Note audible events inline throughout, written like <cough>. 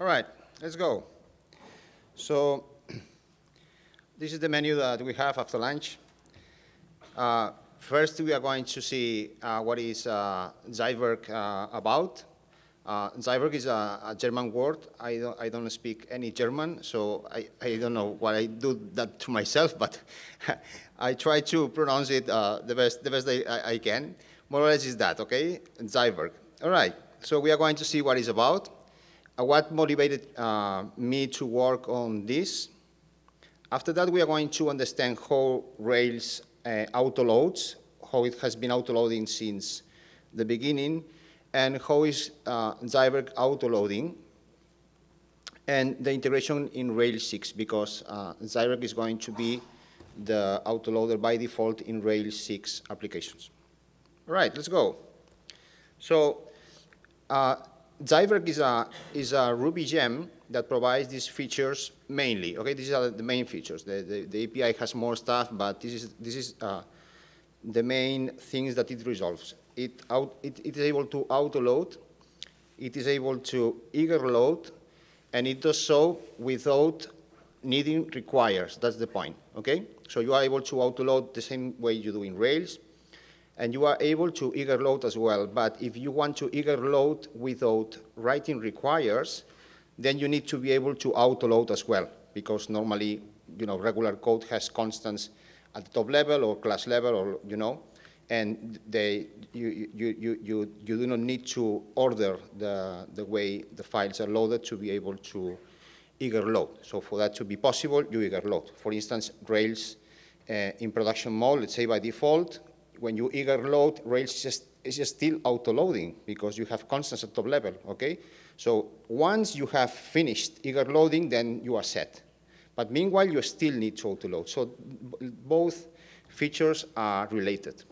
All right, let's go. So <clears throat> this is the menu that we have after lunch. Uh, first, we are going to see uh, what is uh, Zeitwerk uh, about. Uh, Zeitwerk is a, a, German word. I don't, I don't speak any German, so I, I don't know why I do that to myself, but <laughs> I try to pronounce it uh, the best, the best I, I, can. More or less is that, okay? Zeitwerk. All right, so we are going to see what it's about. Uh, what motivated uh, me to work on this. After that, we are going to understand how Rails uh, autoloads, how it has been autoloading since the beginning, and how is uh, Zeitwerk autoloading, and the integration in Rails 6, because uh, Zeitwerk is going to be the autoloader by default in Rails 6 applications. All right, let's go. So uh, Zeitwerk is a, is a Ruby gem that provides these features mainly. Okay, these are the main features. The, the, the API has more stuff, but this is, this is uh, the main things that it resolves. It, out, it, it is able to auto-load, it is able to eager load, and it does so without needing requires. That's the point, okay? So you are able to auto-load the same way you do in Rails, and you are able to eager load as well. But if you want to eager load without writing requires, then you need to be able to auto load as well, because normally, you know, regular code has constants at the top level or class level or, you know, and they, you, you, you, you, you do not need to order the, the way the files are loaded to be able to eager load. So for that to be possible, you eager load. For instance, Rails uh, in production mode, let's say by default, when you eager load, Rails just, is just still auto-loading because you have constants at top level, okay? So once you have finished eager loading, then you are set. But meanwhile, you still need to auto-load. So both features are related.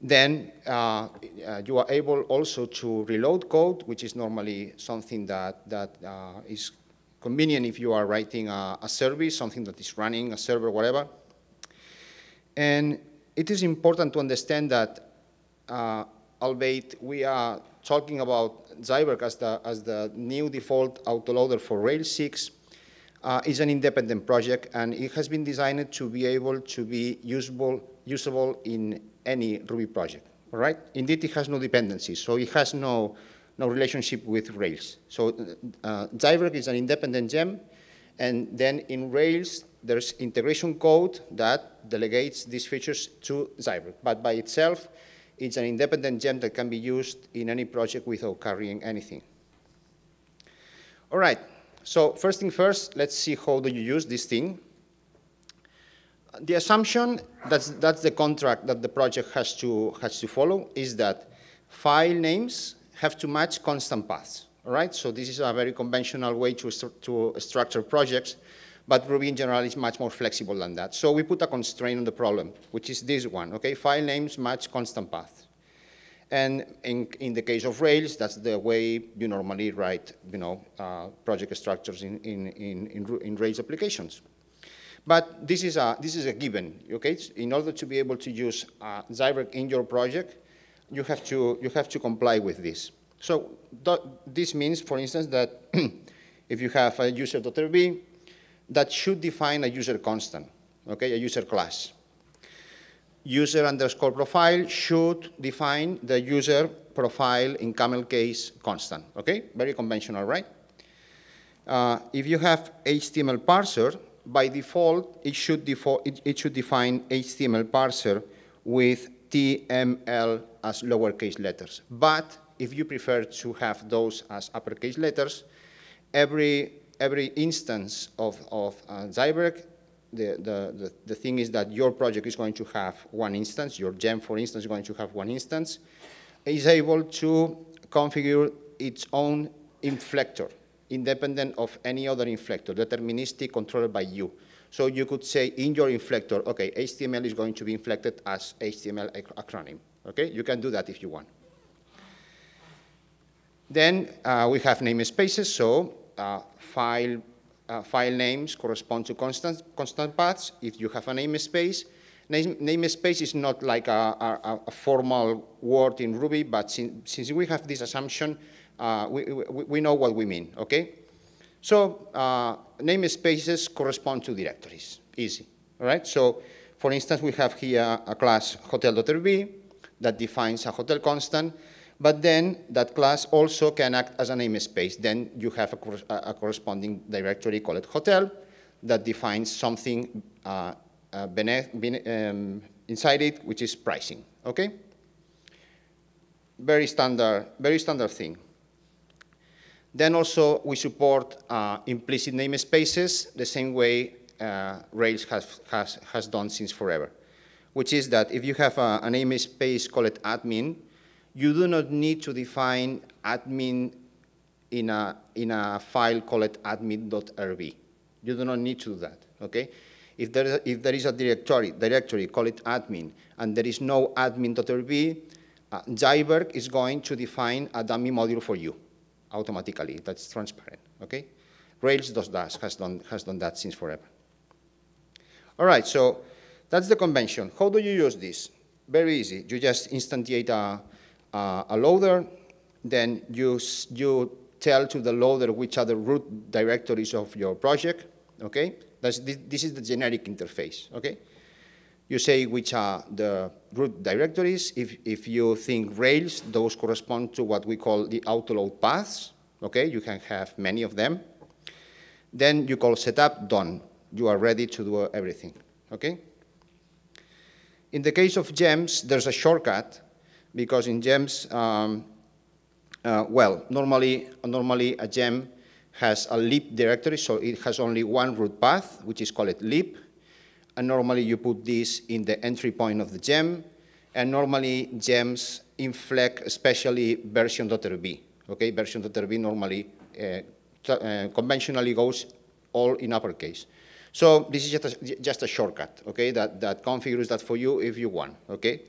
Then uh, uh, you are able also to reload code, which is normally something that, that uh, is convenient if you are writing a, a service, something that is running, a server, whatever. And it is important to understand that, uh, albeit we are talking about Zeitwerk as the, as the new default autoloader for Rails 6, uh, is an independent project, and it has been designed to be able to be usable, usable in any Ruby project, all right? Indeed, it has no dependencies, so it has no, no relationship with Rails. So uh, Zeitwerk is an independent gem, and then in Rails, there's integration code that delegates these features to Zeitwerk. But by itself, it's an independent gem that can be used in any project without carrying anything. All right, so first thing first, let's see how do you use this thing. The assumption, that's, that's the contract that the project has to, has to follow, is that file names have to match constant paths. All right, so this is a very conventional way to, to structure projects but Ruby in general is much more flexible than that. So we put a constraint on the problem, which is this one, okay? File names match constant path. And in, in the case of Rails, that's the way you normally write, you know, uh, project structures in, in, in, in, in Rails applications. But this is a, this is a given, okay? In order to be able to use uh, in your project, you have to, you have to comply with this. So th this means, for instance, that <clears throat> if you have a user.rb, that should define a user constant, okay, a user class. User underscore profile should define the user profile in camel case constant, okay? Very conventional, right? Uh, if you have HTML parser, by default, it should, it, it should define HTML parser with TML as lowercase letters. But if you prefer to have those as uppercase letters, every every instance of, of uh, Zeitwerk, the, the, the, the, thing is that your project is going to have one instance, your gem, for instance, is going to have one instance, is able to configure its own inflector, independent of any other inflector, deterministic, controlled by you. So you could say in your inflector, okay, HTML is going to be inflected as HTML acronym. Okay, you can do that if you want. Then uh, we have namespaces, so file, uh, file names correspond to constant, constant paths. If you have a namespace, name, namespace is not like a, a, a, formal word in Ruby, but since, since we have this assumption, uh, we, we, we, know what we mean, okay? So uh, namespaces correspond to directories, easy, all right? So for instance, we have here a class hotel.rb that defines a hotel constant, but then that class also can act as a namespace. Then you have a, a corresponding directory called hotel that defines something uh, uh, um, inside it, which is pricing, okay? Very standard, very standard thing. Then also we support uh, implicit namespaces the same way uh, Rails has, has, has done since forever, which is that if you have a, a namespace called admin, you do not need to define admin in a, in a file called admin.rb. You do not need to do that, okay? If there, is, if there is a directory, directory, call it admin, and there is no admin.rb, uh, Zeitwerk is going to define a dummy module for you automatically. That's transparent, okay? Rails does that, has done, has done that since forever. All right, so that's the convention. How do you use this? Very easy. You just instantiate a, a, a loader, then you, you tell to the loader which are the root directories of your project, okay? That's, this, this is the generic interface, okay? You say which are the root directories. If, if you think Rails, those correspond to what we call the autoload paths. Okay, you can have many of them. Then you call setup, done. You are ready to do everything. Okay? In the case of gems, there's a shortcut because in gems, um, uh, well, normally, normally a gem has a lib directory, so it has only one root path, which is called lib and normally you put this in the entry point of the gem, and normally gems inflect especially version.rb. Okay, version.rb normally uh, uh, conventionally goes all in uppercase. So this is just a, just a shortcut, okay, that, that configures that for you if you want, okay?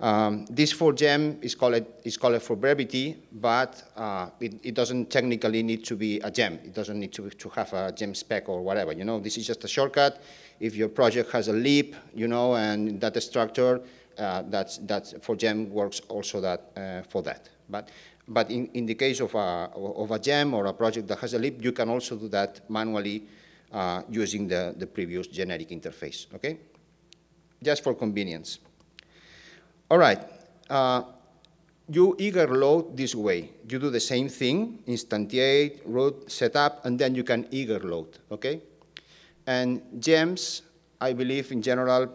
Um, this for gem is called, is called for brevity, but uh, it, it, doesn't technically need to be a gem. It doesn't need to, to have a gem spec or whatever, you know, this is just a shortcut if your project has a lib, you know, and that structure, uh, that's, that's for gem works also that, uh, for that. But, but in, in the case of a, of a gem or a project that has a lib, you can also do that manually uh, using the, the previous generic interface, okay? Just for convenience. All right. Uh, you eager load this way. You do the same thing, instantiate, root, setup, and then you can eager load, okay? And gems, I believe in general,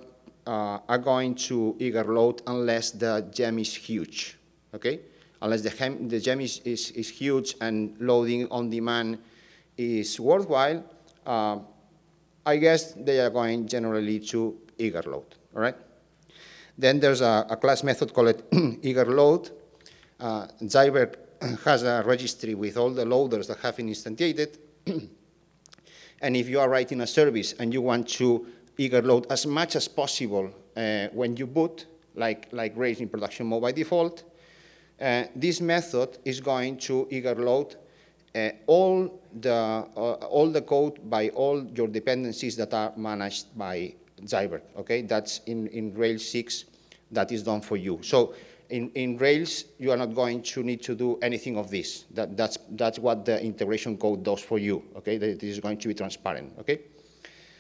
uh, are going to eager load unless the gem is huge, okay? Unless the, gem, the gem is, is, is, huge and loading on demand is worthwhile, uh, I guess they are going generally to eager load, all right? Then there's a, a class method called <clears throat> eager load. Uh, Zeitwerk <clears throat> has a registry with all the loaders that have been instantiated. <clears throat> And if you are writing a service and you want to eager load as much as possible uh, when you boot, like, like Rails in production mode by default, uh, this method is going to eager load uh, all, the, uh, all the code by all your dependencies that are managed by Zeitwerk, okay? That's in, in Rails 6, that is done for you. So in, in Rails, you are not going to need to do anything of this. That, that's, that's what the integration code does for you, okay? This is going to be transparent, okay?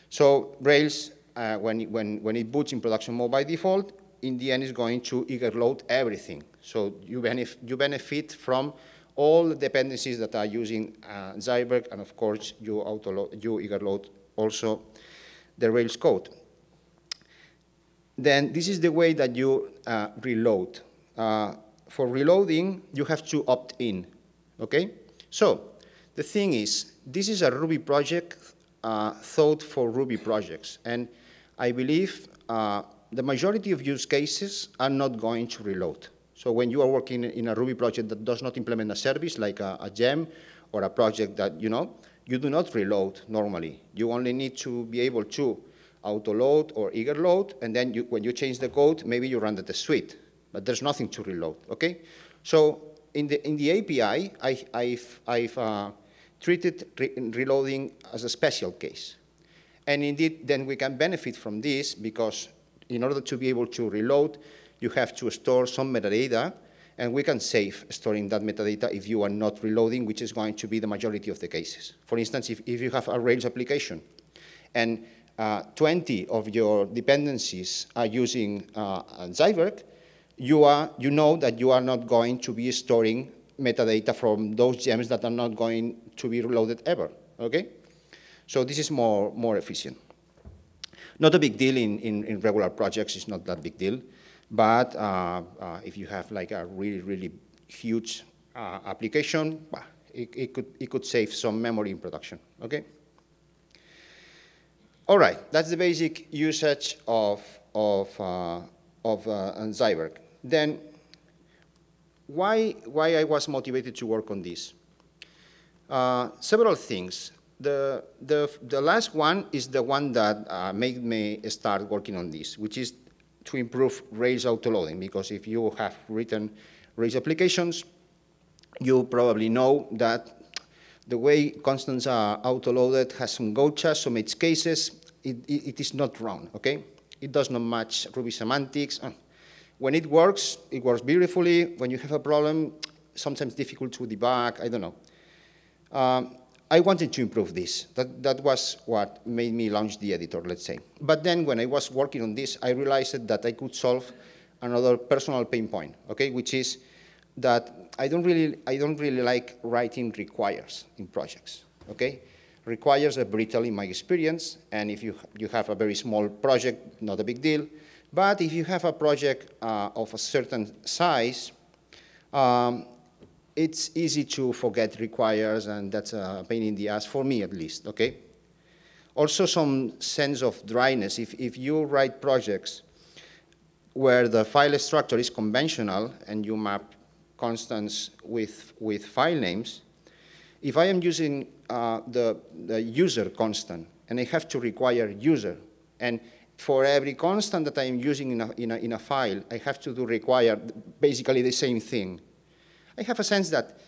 So Rails, uh, when, when, when it boots in production mode by default, in the end is going to eager load everything. So you, benef you benefit from all the dependencies that are using uh, Zeitwerk, and of course you, auto you eager load also the Rails code. Then this is the way that you uh, reload uh, for reloading, you have to opt in, okay? So the thing is, this is a Ruby project uh, thought for Ruby projects, and I believe uh, the majority of use cases are not going to reload. So when you are working in a Ruby project that does not implement a service like a, a gem or a project that, you know, you do not reload normally. You only need to be able to auto load or eager load, and then you, when you change the code, maybe you run the suite but there's nothing to reload, okay? So in the, in the API, I, have I've uh, treated re reloading as a special case. And indeed, then we can benefit from this because in order to be able to reload, you have to store some metadata, and we can save storing that metadata if you are not reloading, which is going to be the majority of the cases. For instance, if, if you have a Rails application and uh, 20 of your dependencies are using uh, Zeitwerk, you, are, you know that you are not going to be storing metadata from those gems that are not going to be reloaded ever, okay? So this is more, more efficient. Not a big deal in, in, in regular projects, it's not that big deal. But uh, uh, if you have like a really, really huge uh, application, it, it, could, it could save some memory in production, okay? All right, that's the basic usage of, of, uh, of uh, Zeitwerk. Then, why, why I was motivated to work on this? Uh, several things. The, the, the last one is the one that uh, made me start working on this, which is to improve Rails autoloading, because if you have written Rails applications, you probably know that the way constants are autoloaded has some gotchas, some edge cases. It, it, it is not wrong, okay? It does not match Ruby semantics. Uh, when it works, it works beautifully. When you have a problem, sometimes difficult to debug, I don't know. Um, I wanted to improve this. That, that was what made me launch the editor, let's say. But then when I was working on this, I realized that I could solve another personal pain point, okay, which is that I don't really, I don't really like writing requires in projects, okay? Requires are brittle in my experience, and if you, you have a very small project, not a big deal. But if you have a project uh, of a certain size, um, it's easy to forget requires, and that's a pain in the ass, for me at least, okay? Also some sense of dryness. If, if you write projects where the file structure is conventional and you map constants with, with file names, if I am using uh, the, the user constant and I have to require user, and for every constant that I am using in a, in a, in a file, I have to do require basically the same thing. I have a sense that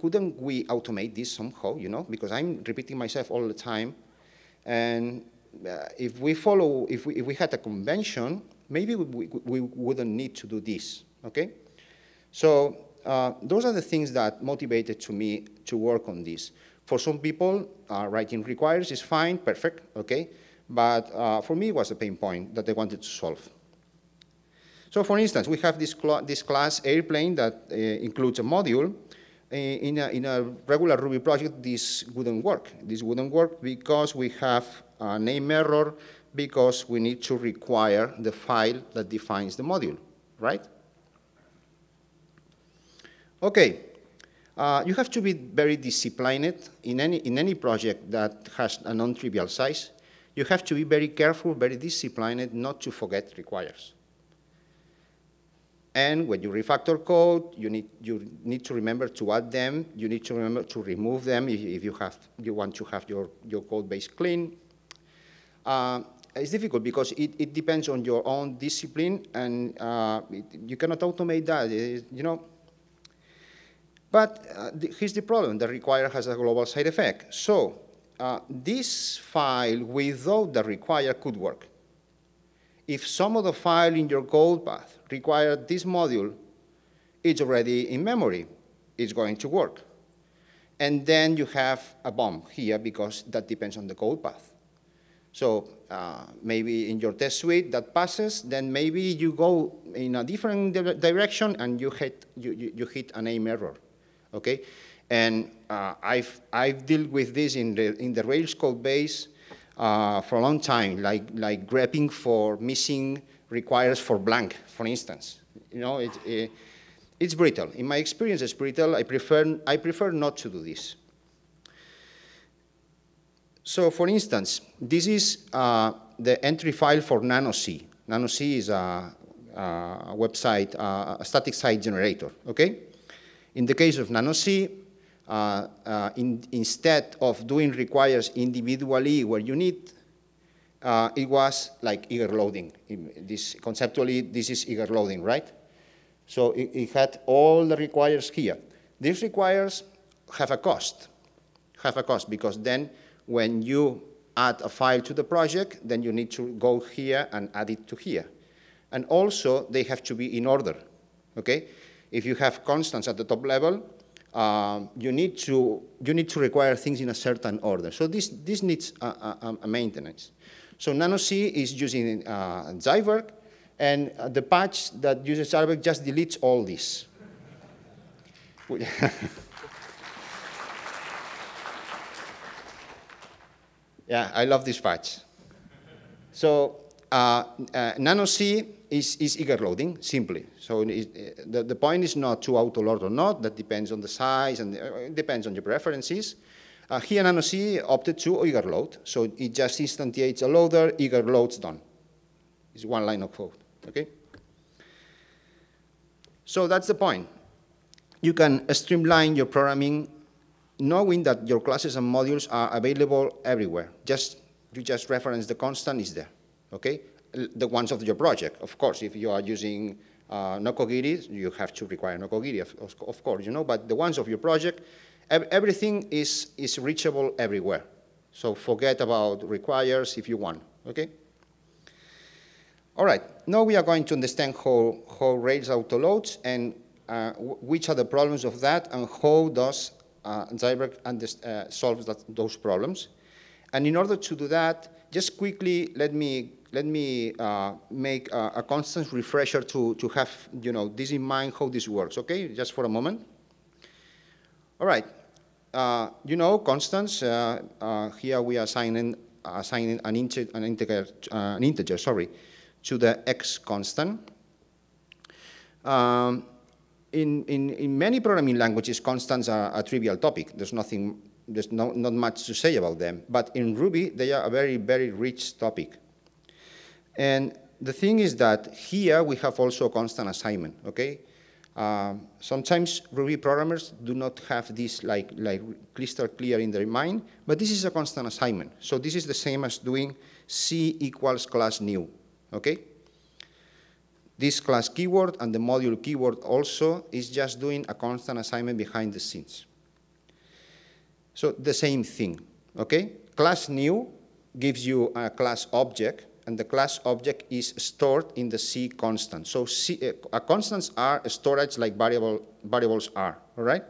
couldn't we automate this somehow, you know, because I'm repeating myself all the time. And uh, if we follow, if we, if we had a convention, maybe we, we, we wouldn't need to do this, okay? So uh, those are the things that motivated to me to work on this. For some people, uh, writing requires is fine, perfect, okay? But uh, for me, it was a pain point that I wanted to solve. So for instance, we have this, cl this class airplane that uh, includes a module. Uh, in, a, in a regular Ruby project, this wouldn't work. This wouldn't work because we have a name error because we need to require the file that defines the module, right? Okay, uh, you have to be very disciplined in any, in any project that has a non-trivial size. You have to be very careful, very disciplined not to forget requires. And when you refactor code, you need, you need to remember to add them. You need to remember to remove them if, if you, have, you want to have your, your code base clean. Uh, it's difficult because it, it depends on your own discipline, and uh, it, you cannot automate that, it, you know. But uh, the, here's the problem. The require has a global side effect. So uh, this file without the require could work if some of the file in your code path require this module, it's already in memory. It's going to work. And then you have a bomb here because that depends on the code path. So uh, maybe in your test suite that passes, then maybe you go in a different direction and you hit, you, you, you, hit a name error, okay? And uh, I've, I've dealt with this in the, in the Rails code base uh, for a long time, like, like grepping for missing requires for blank, for instance. You know, it, it, it's brittle. In my experience, it's brittle. I prefer, I prefer not to do this. So for instance, this is uh, the entry file for NanoC. NanoC is a, a website, a static site generator, okay? In the case of NanoC, uh, uh, in, instead of doing requires individually where you need, uh, it was like eager loading. This, conceptually, this is eager loading, right? So it, it had all the requires here. These requires have a cost, have a cost, because then when you add a file to the project, then you need to go here and add it to here. And also, they have to be in order, okay? If you have constants at the top level, uh, you need to you need to require things in a certain order. So this this needs a, a, a maintenance. So NanoC is using uh, Zeitwerk, and uh, the patch that uses Zeitwerk just deletes all this. <laughs> yeah, I love this patch. So uh, uh, NanoC is, is eager loading, simply. So it, the, the point is not to auto-load or not, that depends on the size and uh, it depends on your preferences. Uh, here NanoC opted to eager load, so it just instantiates a loader, eager loads done. It's one line of code, okay? So that's the point. You can streamline your programming knowing that your classes and modules are available everywhere. Just, you just reference the constant is there, okay? The ones of your project. Of course, if you are using uh, Nokogiri, you have to require Nokogiri, of, of, course, you know, but the ones of your project, ev everything is, is reachable everywhere. So forget about requires if you want, okay? All right, now we are going to understand how, how Rails autoloads and uh, which are the problems of that and how does uh, Zeitwerk uh, solves that, those problems. And in order to do that, just quickly let me let me uh, make a, a, constant refresher to, to have you know, this in mind, how this works, okay? Just for a moment. All right. Uh, you know, constants, uh, uh here we are assigning, assigning an, integer, an, integer, uh, an integer sorry, to the x constant. Um, in, in, in many programming languages, constants are a trivial topic. There's nothing, there's no, not much to say about them. But in Ruby, they are a very, very rich topic. And the thing is that here we have also a constant assignment, okay? Uh, sometimes Ruby programmers do not have this like, like crystal clear in their mind, but this is a constant assignment. So this is the same as doing C equals class new, okay? This class keyword and the module keyword also is just doing a constant assignment behind the scenes. So the same thing, okay? Class new gives you a class object and the class object is stored in the C constant. So C, uh, constants are storage like variable, variables are, all right?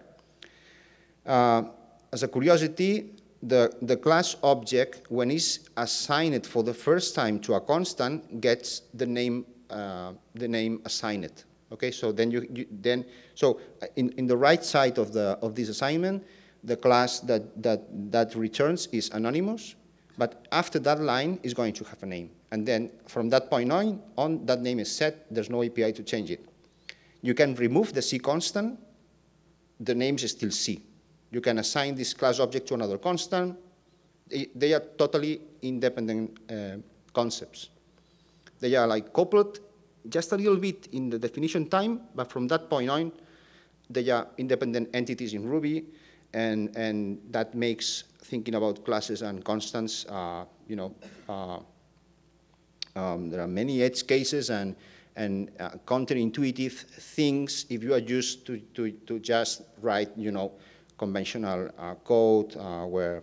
Uh, as a curiosity, the, the class object, when it's assigned for the first time to a constant, gets the name, uh, the name assigned. Okay, so then you, you, then so uh, in, in the right side of the of this assignment, the class that that that returns is anonymous, but after that line is going to have a name. And then from that point on, on, that name is set. There's no API to change it. You can remove the C constant. The name is still C. You can assign this class object to another constant. They, are totally independent uh, concepts. They are like coupled just a little bit in the definition time, but from that point on, they are independent entities in Ruby, and, and that makes thinking about classes and constants, uh, you know, uh, um, there are many edge cases and, and uh, counterintuitive things if you are used to, to, to just write, you know, conventional uh, code uh, where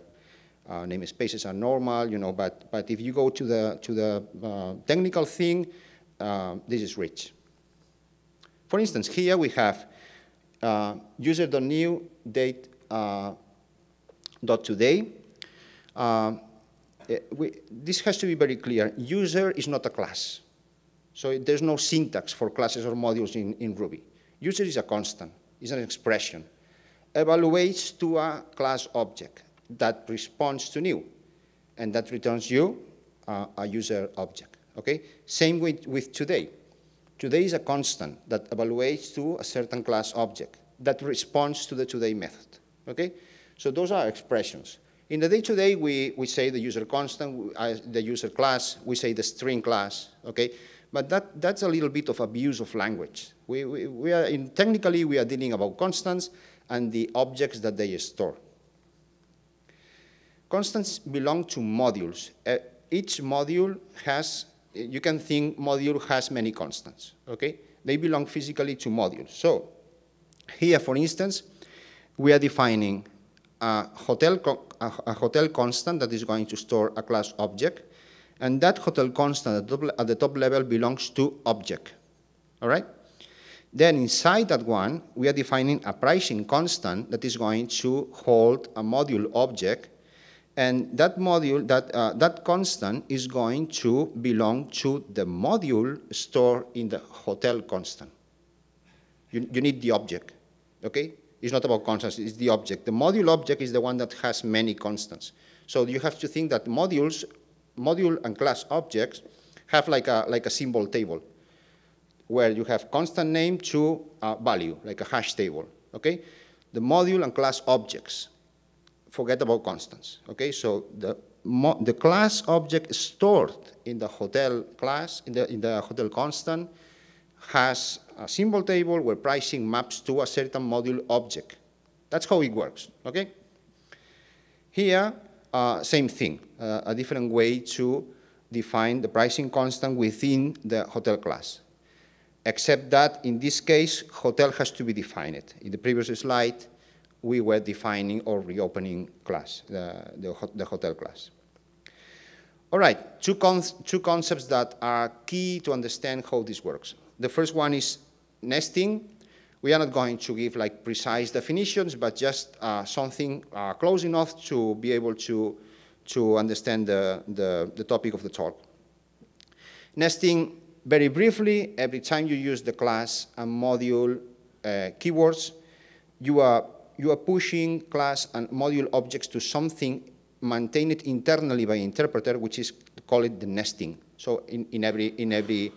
uh, namespaces are normal, you know, but, but if you go to the, to the technical thing, this is rich. For instance, here we have user.new date dot today. Uh, we, this has to be very clear. User is not a class. So there's no syntax for classes or modules in, in Ruby. User is a constant, is an expression. Evaluates to a class object that responds to new, and that returns you uh, a user object, okay? Same with, with today. Today is a constant that evaluates to a certain class object that responds to the today method, okay? So those are expressions. In the day-to-day, -day, we, we say the user constant, the user class, we say the string class, okay? But that, that's a little bit of abuse of language. We, we, we are in, technically, we are dealing about constants and the objects that they store. Constants belong to modules. Uh, each module has, you can think module has many constants, okay? They belong physically to modules. So here, for instance, we are defining a hotel, a, hotel constant that is going to store a class object, and that hotel constant at the, top, at the top level belongs to object, all right? Then inside that one, we are defining a pricing constant that is going to hold a module object. And that module, that, uh, that constant is going to belong to the module stored in the hotel constant. You, you need the object, okay? It's not about constants, it's the object. The module object is the one that has many constants. So you have to think that modules, module and class objects have like a, like a symbol table where you have constant name to a value, like a hash table, okay? The module and class objects, forget about constants, okay? So the, the class object stored in the hotel class, in the, in the hotel constant, has a symbol table where pricing maps to a certain module object. That's how it works, okay? Here, uh, same thing, uh, a different way to define the pricing constant within the hotel class. Except that in this case, hotel has to be defined. In the previous slide, we were defining or reopening class, the, the, the hotel class. All right, two, con two concepts that are key to understand how this works. The first one is nesting. We are not going to give like precise definitions, but just uh, something uh, close enough to be able to, to understand the, the, the topic of the talk. Nesting, very briefly, every time you use the class and module uh, keywords, you are, you are pushing class and module objects to something maintained internally by interpreter, which is called the nesting. So in, in every, in every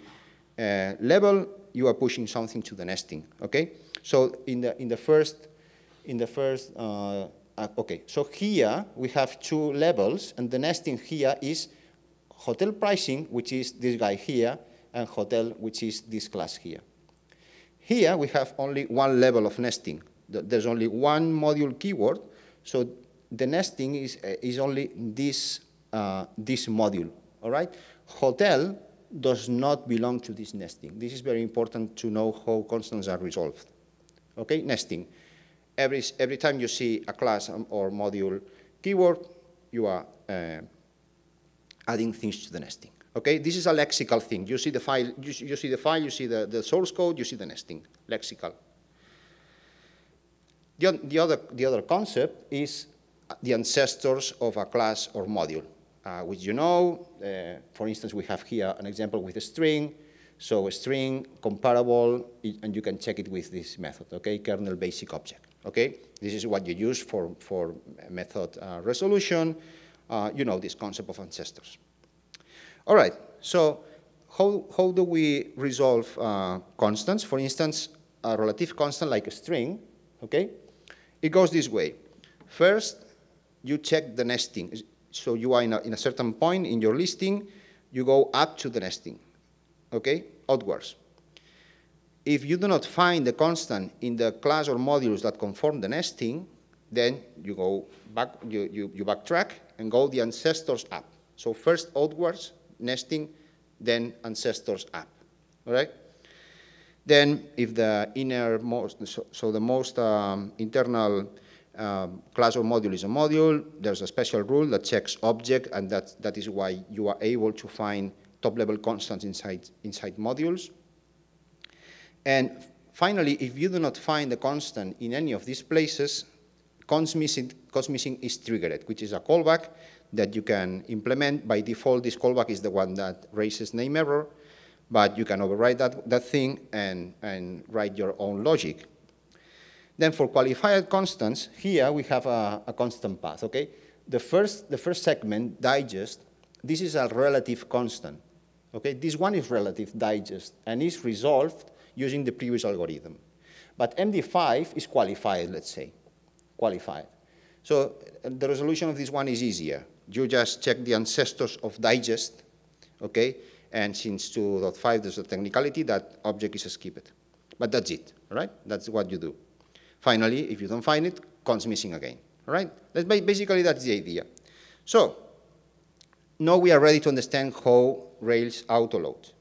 uh, level, you are pushing something to the nesting, okay? So in the, in the first, in the first uh, uh, okay, so here we have two levels, and the nesting here is hotel pricing, which is this guy here, and hotel, which is this class here. Here we have only one level of nesting. There's only one module keyword, so the nesting is, uh, is only this, uh, this module, all right? Hotel does not belong to this nesting. This is very important to know how constants are resolved. Okay, nesting. Every, every time you see a class or module keyword, you are uh, adding things to the nesting. Okay, this is a lexical thing. You see the file, you, you see the file, you see the, the source code, you see the nesting, lexical. The, the, other, the other concept is the ancestors of a class or module uh, which you know. Uh, for instance, we have here an example with a string. So a string comparable, and you can check it with this method, okay? Kernel basic object, okay? This is what you use for, for method uh, resolution. Uh, you know this concept of ancestors. All right, so how, how do we resolve uh, constants? For instance, a relative constant like a string, okay? It goes this way. First, you check the nesting. So you are in a, in a certain point in your listing, you go up to the nesting, okay, outwards. If you do not find the constant in the class or modules that conform the nesting, then you go back, you, you, you backtrack and go the ancestors up. So first outwards, nesting, then ancestors up, all right? Then if the innermost, so, so the most um, internal um, class or module is a module. There's a special rule that checks object, and that, that is why you are able to find top-level constants inside, inside modules. And finally, if you do not find the constant in any of these places, const missing, const missing is triggered, which is a callback that you can implement. By default, this callback is the one that raises name error, but you can override that, that thing and, and write your own logic. Then for qualified constants, here we have a, a constant path, okay? The first, the first segment, digest, this is a relative constant, okay? This one is relative digest and is resolved using the previous algorithm. But MD5 is qualified, let's say, qualified. So uh, the resolution of this one is easier. You just check the ancestors of digest, okay? And since 2.5, there's a technicality, that object is skipped. But that's it, all right? That's what you do. Finally, if you don't find it, const missing again. All right? That's basically, that's the idea. So now we are ready to understand how Rails autoload.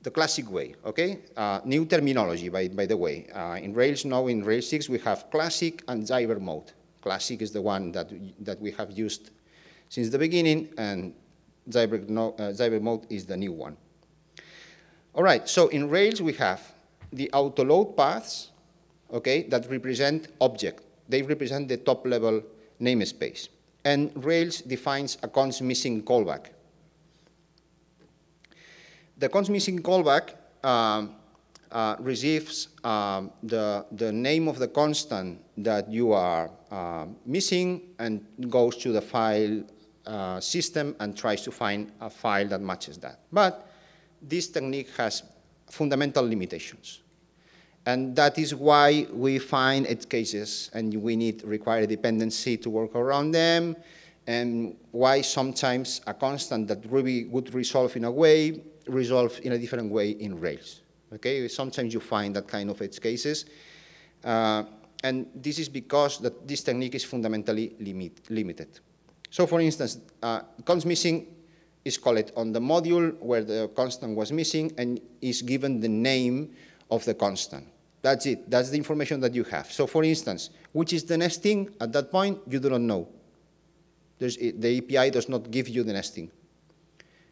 The classic way, okay? Uh, new terminology, by, by the way. Uh, in Rails now, in Rails 6, we have classic and Zeitwerk mode. Classic is the one that, that we have used since the beginning, and Zeitwerk, no, uh, Zeitwerk mode is the new one. All right, so in Rails, we have the autoload paths, okay, that represent object. They represent the top level namespace. And Rails defines a const missing callback. The const missing callback um, uh, receives um, the, the name of the constant that you are uh, missing and goes to the file uh, system and tries to find a file that matches that. But this technique has fundamental limitations. And that is why we find edge cases and we need require dependency to work around them and why sometimes a constant that Ruby would resolve in a way resolves in a different way in Rails. Okay, sometimes you find that kind of edge cases. Uh, and this is because that this technique is fundamentally limit, limited. So for instance, uh, const missing is called on the module where the constant was missing and is given the name of the constant. That's it. That's the information that you have. So for instance, which is the nesting? At that point, you do not know. There's, the API does not give you the nesting.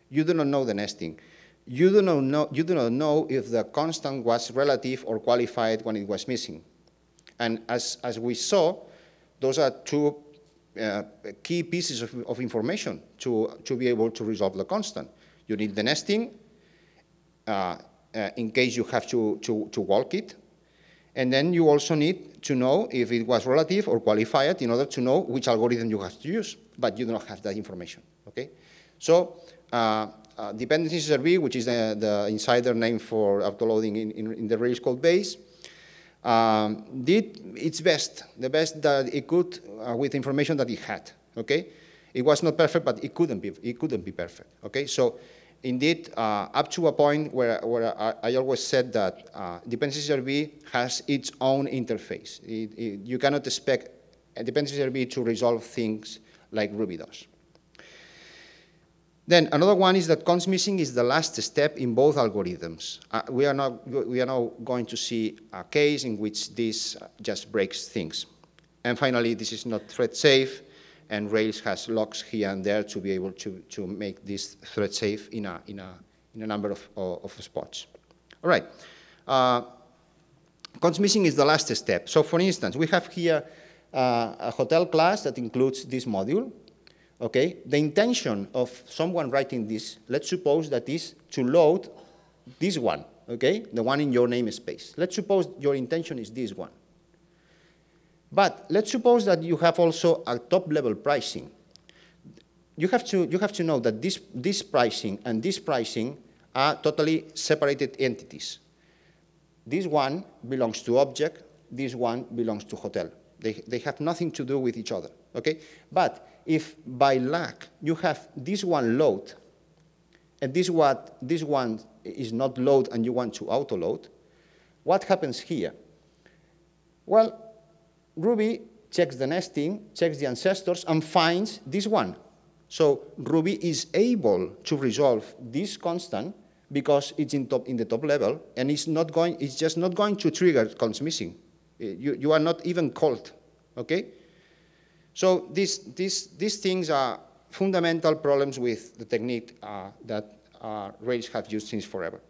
You do not know the nesting. You do, not know, you do not know if the constant was relative or qualified when it was missing. And as, as we saw, those are two uh, key pieces of, of, information to, to be able to resolve the constant. You need the nesting uh, uh, in case you have to, to, to walk it. And then you also need to know if it was relative or qualified in order to know which algorithm you have to use, but you do not have that information, okay? So uh, uh, dependencies.rb, which is the, the, insider name for autoloading in, in, in the Rails code base, um, did its best, the best that it could uh, with information that it had, okay? It was not perfect, but it couldn't be, it couldn't be perfect, okay? So indeed, uh, up to a point where, where I, I always said that uh, dependencies.rb has its own interface. It, it, you cannot expect a dependencies.rb to resolve things like Ruby does. Then another one is that const missing is the last step in both algorithms. Uh, we, are not, we are now going to see a case in which this just breaks things. And finally, this is not thread safe, and Rails has locks here and there to be able to, to make this thread safe in a, in a, in a number of, of spots. All right. Uh, missing is the last step. So for instance, we have here uh, a hotel class that includes this module, okay? The intention of someone writing this, let's suppose that is to load this one, okay? The one in your namespace. Let's suppose your intention is this one. But let's suppose that you have also a top-level pricing. You have, to, you have to know that this, this pricing and this pricing are totally separated entities. This one belongs to object, this one belongs to hotel. They, they have nothing to do with each other, okay? But if by luck you have this one load, and this, what, this one is not load and you want to auto-load, what happens here? Well, Ruby checks the nesting, checks the ancestors, and finds this one. So Ruby is able to resolve this constant because it's in, top, in the top level, and it's, not going, it's just not going to trigger const missing. You, you are not even called, okay? So these, these, these things are fundamental problems with the technique uh, that uh, Rails have used since forever.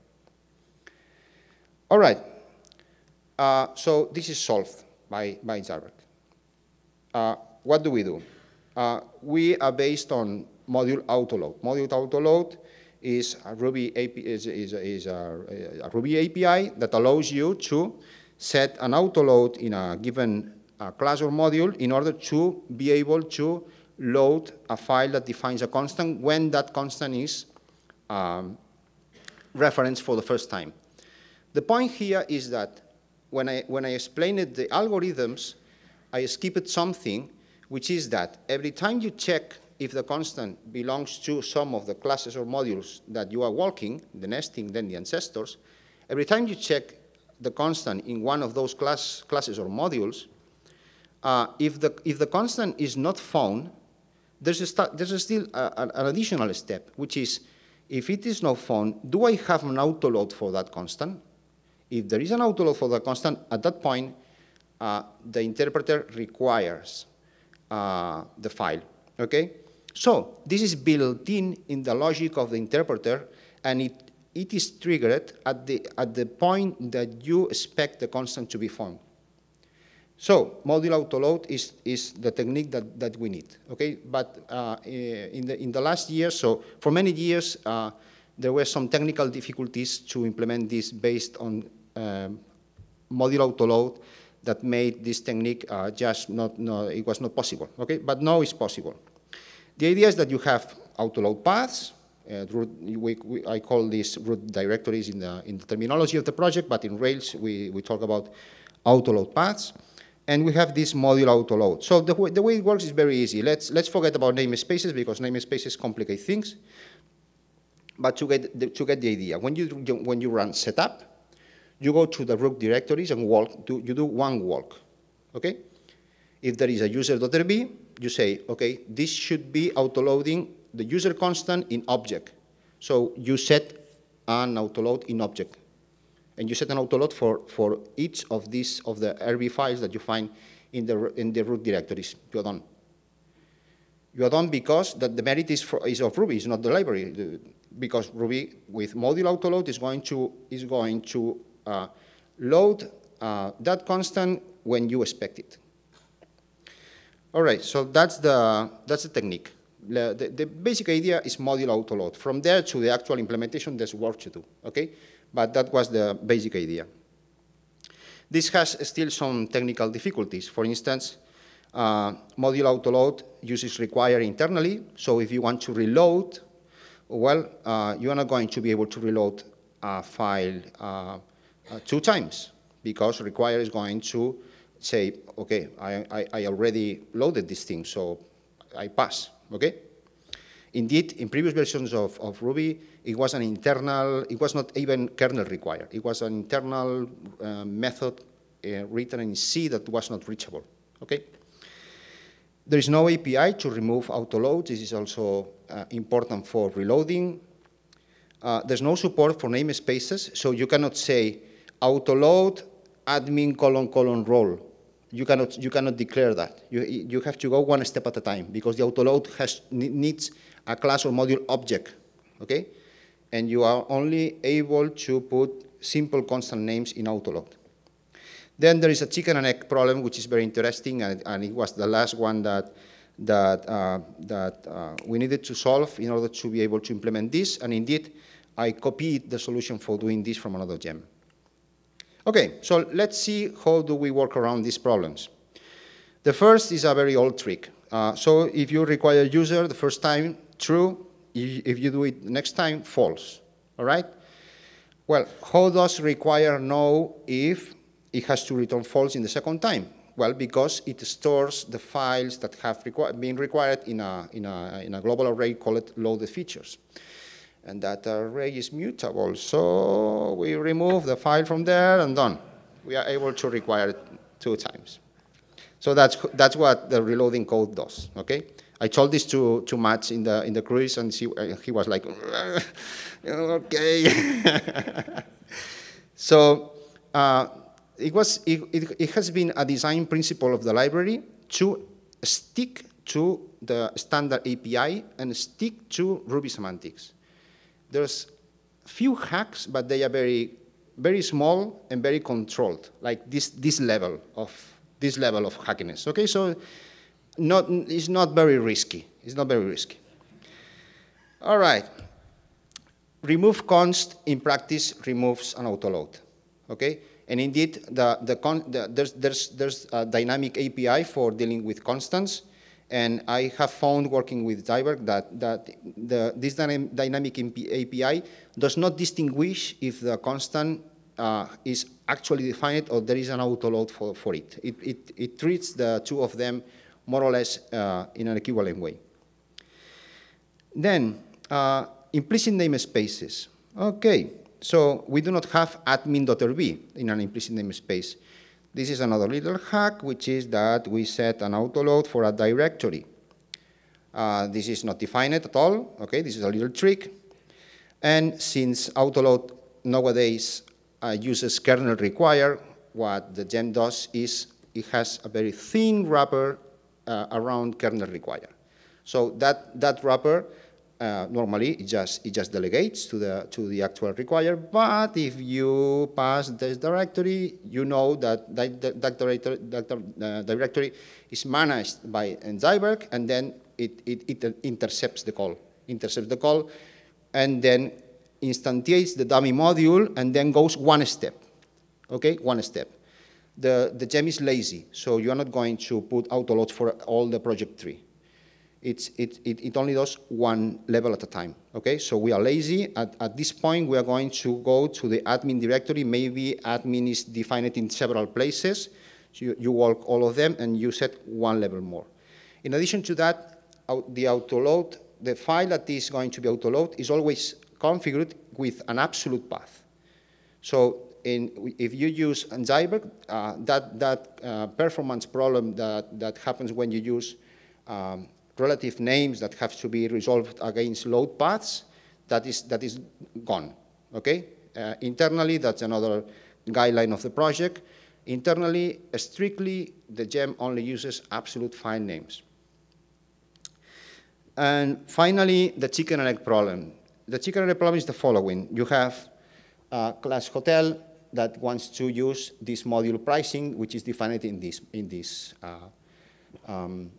All right, uh, so this is solved by, by Zeitwerk. Uh, what do we do? Uh, we are based on module autoload. Module autoload is a Ruby API, is, is, is a, a Ruby API that allows you to set an autoload in a given a class or module in order to be able to load a file that defines a constant when that constant is um, referenced for the first time. The point here is that when I, when I explained the algorithms, I skipped something, which is that every time you check if the constant belongs to some of the classes or modules that you are walking, the nesting, then the ancestors, every time you check the constant in one of those class, classes or modules, uh, if, the, if the constant is not found, there's, a there's a still a, an additional step, which is, if it is not found, do I have an autoload for that constant? If there is an autoload for the constant, at that point, uh, the interpreter requires uh, the file, okay? So this is built in in the logic of the interpreter, and it it is triggered at the, at the point that you expect the constant to be found. So module autoload is, is the technique that, that we need, okay? But uh, in, the, in the last year, so for many years, uh, there were some technical difficulties to implement this based on um, modular autoload that made this technique uh, just not, no, it was not possible, okay? But now it's possible. The idea is that you have autoload paths, uh, root, we, we, I call these root directories in the, in the terminology of the project, but in Rails we, we talk about autoload paths. And we have this modular autoload. So the, the way it works is very easy. Let's, let's forget about namespaces because namespaces complicate things. But to get the, to get the idea, when you, when you run setup, you go to the root directories and walk, do, you do one walk, okay? If there is a user.rb, you say, okay, this should be autoloading the user constant in object. So you set an autoload in object. And you set an autoload for, for each of these, of the RB files that you find in the, in the root directories. You're done. You are done because that the merit is, for, is of Ruby, it's not the library. The, because Ruby with module autoload is going to, is going to load uh, that constant when you expect it. All right, so that's the, that's the technique. The, the, the basic idea is module autoload. From there to the actual implementation, there's work to do, okay? But that was the basic idea. This has still some technical difficulties. For instance, uh, module autoload uses require internally, so if you want to reload, well, uh, you're not going to be able to reload a file uh, two times because require is going to say, okay, I, I, I already loaded this thing, so I pass, okay? Indeed, in previous versions of, of Ruby, it was an internal, it was not even kernel required. It was an internal uh, method uh, written in C that was not reachable, okay? There is no API to remove autoload. This is also uh, important for reloading. Uh, there's no support for namespaces, so you cannot say autoload admin colon colon role you cannot, you cannot declare that. You, you have to go one step at a time because the autoload has, needs a class or module object, okay? And you are only able to put simple constant names in autoload. Then there is a chicken and egg problem, which is very interesting, and, and it was the last one that, that, uh, that uh, we needed to solve in order to be able to implement this, and indeed, I copied the solution for doing this from another gem. Okay, so let's see how do we work around these problems. The first is a very old trick. Uh, so if you require a user the first time, true. If you do it next time, false. All right? Well, how does require know if it has to return false in the second time? Well, because it stores the files that have requ been required in a, in, a, in a global array called loaded features and that array is mutable. So we remove the file from there and done. We are able to require it two times. So that's, that's what the reloading code does, okay? I told this to, to Matz in the, in the cruise and he, he was like, <laughs> okay. <laughs> so uh, it, was, it, it, it has been a design principle of the library to stick to the standard API and stick to Ruby semantics. There's few hacks, but they are very, very small and very controlled, like this, this level of this level of hackiness. Okay, so not, it's not very risky. It's not very risky. All right. Remove const in practice removes an autoload. Okay, and indeed, the, the, the, there's, there's, there's a dynamic API for dealing with constants. And I have found working with Zeitwerk that, that the, this dynamic API does not distinguish if the constant uh, is actually defined or there is an autoload for, for it. It, it. it treats the two of them more or less uh, in an equivalent way. Then, uh, implicit namespaces. Okay, so we do not have admin.rb in an implicit namespace. This is another little hack, which is that we set an autoload for a directory. Uh, this is not defined at all, okay? This is a little trick. And since autoload nowadays uh, uses kernel require, what the gem does is it has a very thin wrapper uh, around kernel require. So that, that wrapper uh, normally it just, it just delegates to the, to the actual required, but if you pass this directory, you know that that, that, directory, that uh, directory is managed by Zeitwerk, and then it, it, it intercepts the call, intercepts the call, and then instantiates the dummy module, and then goes one step, okay, one step. The, the gem is lazy, so you're not going to put autoload for all the project tree it, it, it, only does one level at a time, okay? So we are lazy. At, at this point, we are going to go to the admin directory. Maybe admin is defined in several places. So you, you walk all of them, and you set one level more. In addition to that, the autoload, the file that is going to be autoload is always configured with an absolute path. So in, if you use Zeitwerk, uh, that, that uh, performance problem that, that happens when you use um, relative names that have to be resolved against load paths, that is, that is gone, okay? Uh, internally, that's another guideline of the project. Internally, strictly, the gem only uses absolute file names. And finally, the chicken and egg problem. The chicken and egg problem is the following. You have a class hotel that wants to use this module pricing, which is defined in this, in this uh, um,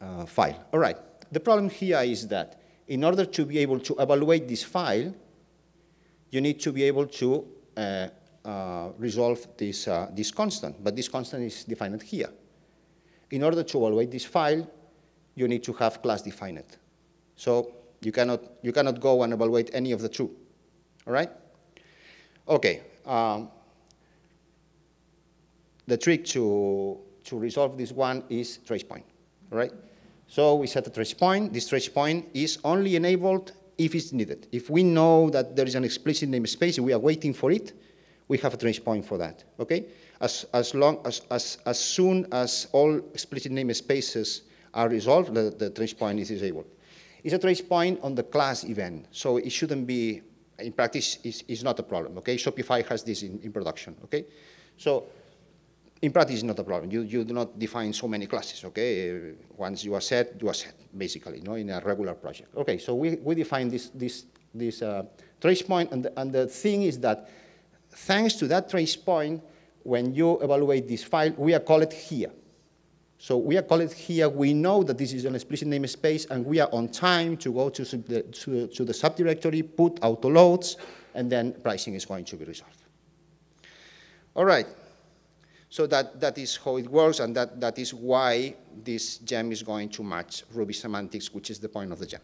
uh, file. All right, the problem here is that in order to be able to evaluate this file, you need to be able to uh, uh, resolve this, uh, this constant, but this constant is defined here. In order to evaluate this file, you need to have class defined. So you cannot, you cannot go and evaluate any of the two, all right? Okay, um, the trick to, to resolve this one is trace point, all right? So we set a trace point. This trace point is only enabled if it's needed. If we know that there is an explicit namespace and we are waiting for it, we have a trace point for that, okay? As, as, long, as, as, as soon as all explicit namespaces are resolved, the, the trace point is disabled. It's a trace point on the class event, so it shouldn't be, in practice, it's, it's not a problem, okay? Shopify has this in, in production, okay? So in practice, it's not a problem. You, you do not define so many classes, okay? Once you are set, you are set, basically, know, in a regular project. Okay, so we, we define this, this, this uh, trace point, and the, and the thing is that thanks to that trace point, when you evaluate this file, we are called here. So we are called here, we know that this is an explicit namespace, and we are on time to go to the, to, to the subdirectory, put auto loads, and then pricing is going to be resolved. All right. So that, that is how it works, and that, that is why this gem is going to match Ruby semantics, which is the point of the gem.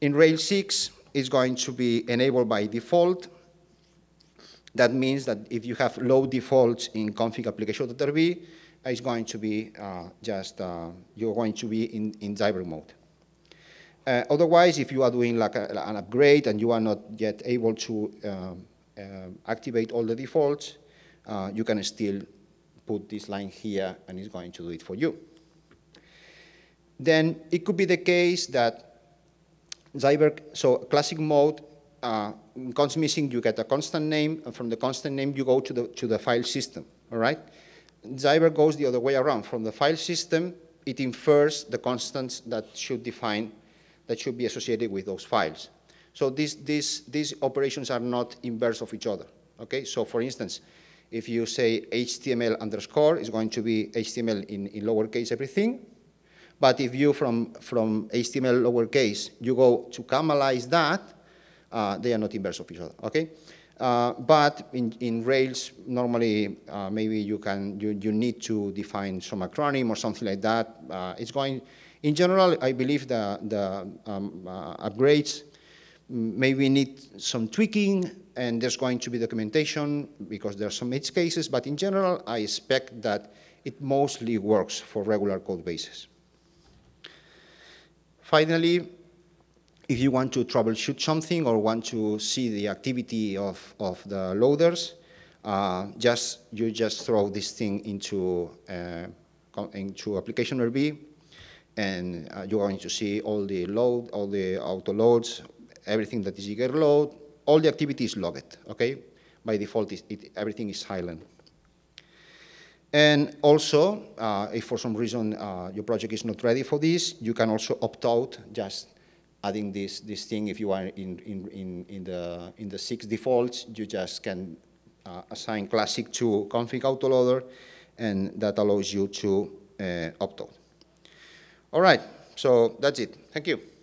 In Rails 6, it's going to be enabled by default. That means that if you have low defaults in config application.rb, it's going to be uh, just, uh, you're going to be in, in Zeitwerk mode. Uh, otherwise, if you are doing like a, an upgrade and you are not yet able to um, uh, activate all the defaults, uh, you can still put this line here and it's going to do it for you. Then it could be the case that Zeitwerk, so classic mode, uh, const missing, you get a constant name, and from the constant name, you go to the, to the file system, all right? Zeitwerk goes the other way around. From the file system, it infers the constants that should define, that should be associated with those files. So these, these, these operations are not inverse of each other, okay? So for instance, if you say HTML underscore, it's going to be HTML in, in lowercase everything. But if you, from, from HTML lowercase, you go to camelize that, uh, they are not inverse of each other, okay? Uh, but in, in Rails, normally, uh, maybe you can, you, you need to define some acronym or something like that. Uh, it's going, in general, I believe the, the um, uh, upgrades maybe need some tweaking and there's going to be documentation because there are some edge cases, but in general, I expect that it mostly works for regular code bases. Finally, if you want to troubleshoot something or want to see the activity of, of the loaders, uh, just you just throw this thing into uh, into application RB, and uh, you're going to see all the load, all the auto loads, everything that is eager load, all the activity is logged, okay? By default, it, everything is silent. And also, uh, if for some reason uh, your project is not ready for this, you can also opt out, just adding this, this thing. If you are in, in, in, in, the, in the six defaults, you just can uh, assign classic to config autoloader, and that allows you to uh, opt out. All right, so that's it. Thank you.